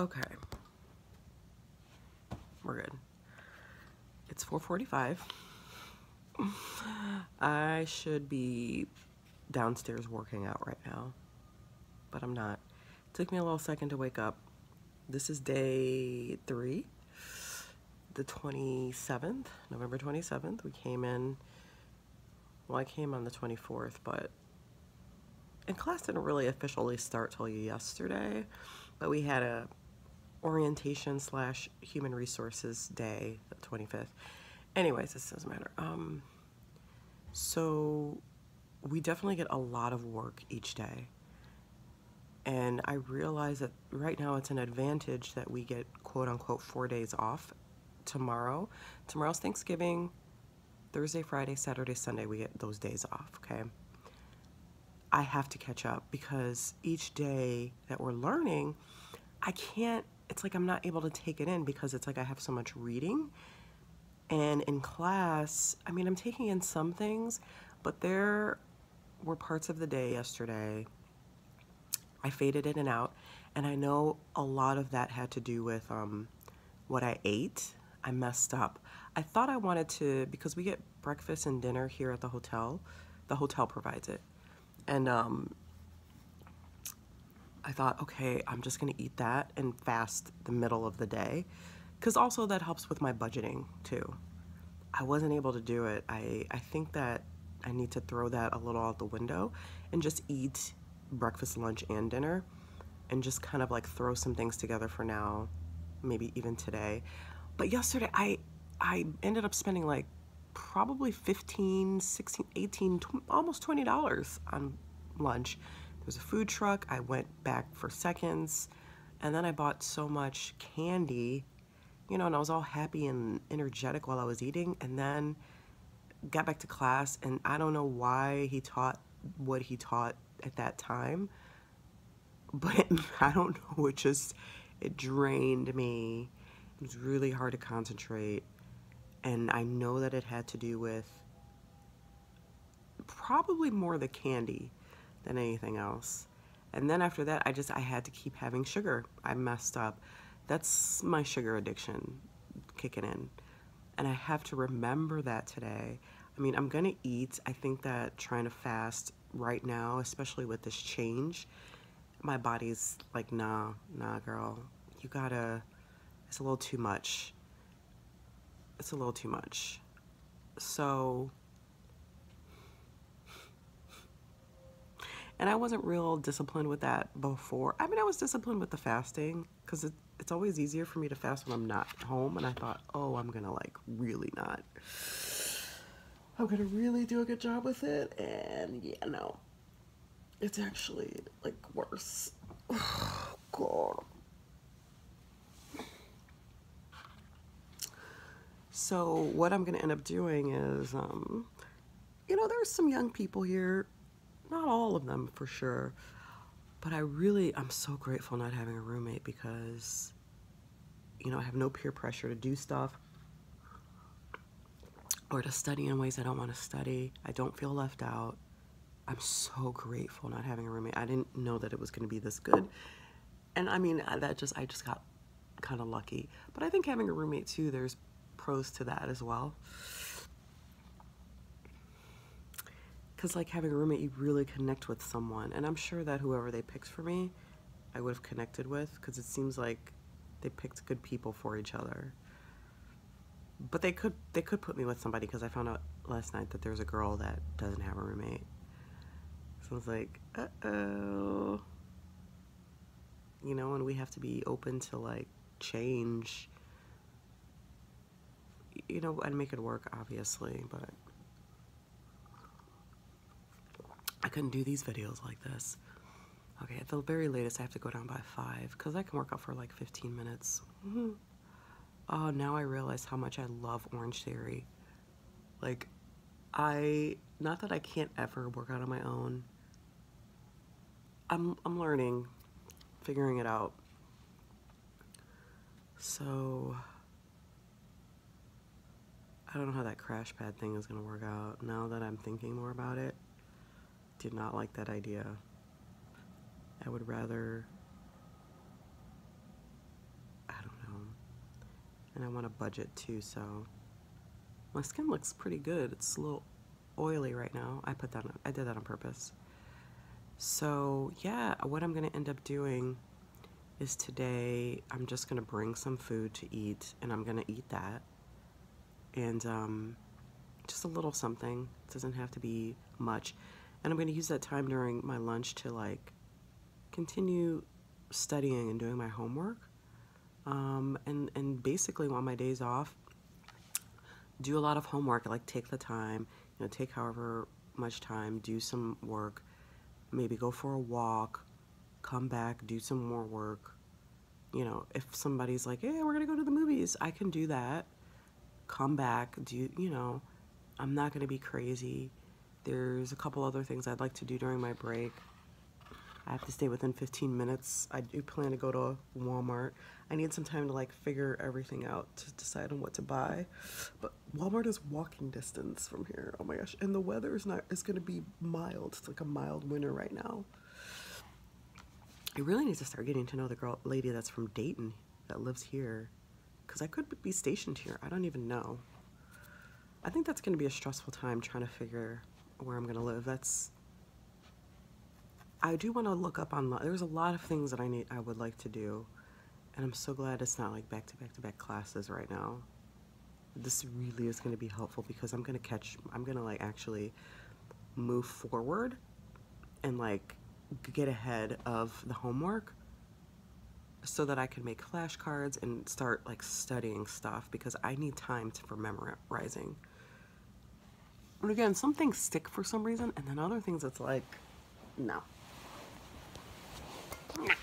Okay. We're good. It's 4:45. I should be downstairs working out right now, but I'm not. It took me a little second to wake up. This is day 3. The 27th, November 27th. We came in well, I came on the 24th, but and class didn't really officially start till yesterday, but we had a orientation slash human resources day, the 25th. Anyways, this doesn't matter. Um, so we definitely get a lot of work each day. And I realize that right now it's an advantage that we get quote unquote four days off tomorrow. Tomorrow's Thanksgiving, Thursday, Friday, Saturday, Sunday, we get those days off, okay? I have to catch up because each day that we're learning, I can't, it's like I'm not able to take it in because it's like I have so much reading. And in class, I mean, I'm taking in some things, but there were parts of the day yesterday I faded in and out. And I know a lot of that had to do with um, what I ate. I messed up. I thought I wanted to, because we get breakfast and dinner here at the hotel, the hotel provides it. And um, I thought, okay, I'm just gonna eat that and fast the middle of the day. Because also that helps with my budgeting too. I wasn't able to do it. I, I think that I need to throw that a little out the window and just eat breakfast, lunch, and dinner and just kind of like throw some things together for now, maybe even today. But yesterday I I ended up spending like probably 15, 16, 18, almost $20 on lunch. Was a food truck. I went back for seconds. And then I bought so much candy, you know, and I was all happy and energetic while I was eating. And then got back to class, and I don't know why he taught what he taught at that time. But I don't know, it just, it drained me. It was really hard to concentrate and I know that it had to do with probably more the candy than anything else. And then after that, I just, I had to keep having sugar. I messed up. That's my sugar addiction kicking in. And I have to remember that today. I mean, I'm gonna eat. I think that trying to fast right now, especially with this change, my body's like, nah, nah, girl. You gotta, it's a little too much it's a little too much. So, and I wasn't real disciplined with that before. I mean, I was disciplined with the fasting because it, it's always easier for me to fast when I'm not home. And I thought, oh, I'm gonna like really not. I'm gonna really do a good job with it. And yeah, no, it's actually like worse. God. So what I'm going to end up doing is, um, you know, there's some young people here, not all of them for sure, but I really, I'm so grateful not having a roommate because, you know, I have no peer pressure to do stuff or to study in ways I don't want to study. I don't feel left out. I'm so grateful not having a roommate. I didn't know that it was going to be this good. And I mean, that just, I just got kind of lucky. But I think having a roommate too, there's pros to that as well. Because like having a roommate, you really connect with someone. And I'm sure that whoever they picked for me, I would have connected with because it seems like they picked good people for each other. But they could they could put me with somebody because I found out last night that there's a girl that doesn't have a roommate. So I was like, uh-oh. You know, and we have to be open to like change you know, I'd make it work, obviously, but I couldn't do these videos like this. Okay, at the very latest, I have to go down by 5, because I can work out for like 15 minutes. Mm -hmm. Oh, now I realize how much I love Orange Theory. Like, I, not that I can't ever work out on my own. I'm, I'm learning, figuring it out. So, I don't know how that crash pad thing is going to work out. Now that I'm thinking more about it, did not like that idea. I would rather I don't know, and I want to budget too, so my skin looks pretty good. It's a little oily right now. I put that on, I did that on purpose. So yeah, what I'm gonna end up doing is today I'm just gonna bring some food to eat and I'm gonna eat that. And um, just a little something. It doesn't have to be much. And I'm gonna use that time during my lunch to like continue studying and doing my homework. Um, and, and basically on my days off, do a lot of homework, like take the time, you know, take however much time, do some work, maybe go for a walk, come back, do some more work. You know, if somebody's like, hey, we're gonna go to the movies, I can do that. Come back, do, you know, I'm not gonna be crazy. There's a couple other things I'd like to do during my break. I have to stay within 15 minutes. I do plan to go to Walmart. I need some time to like figure everything out to decide on what to buy. But Walmart is walking distance from here. Oh my gosh. And the weather is not is gonna be mild. It's like a mild winter right now. I really need to start getting to know the girl lady that's from Dayton that lives here. Cause I could be stationed here. I don't even know. I think that's gonna be a stressful time trying to figure where I'm gonna live. That's I do want to look up on. There's a lot of things that I need. I would like to do, and I'm so glad it's not like back to back to back classes right now. This really is to be helpful because I'm to catch. I'm to like actually move forward and like get ahead of the homework so that I can make flashcards and start like studying stuff because I need time to, for memorizing. And again, some things stick for some reason, and then other things it's like, no. Nah.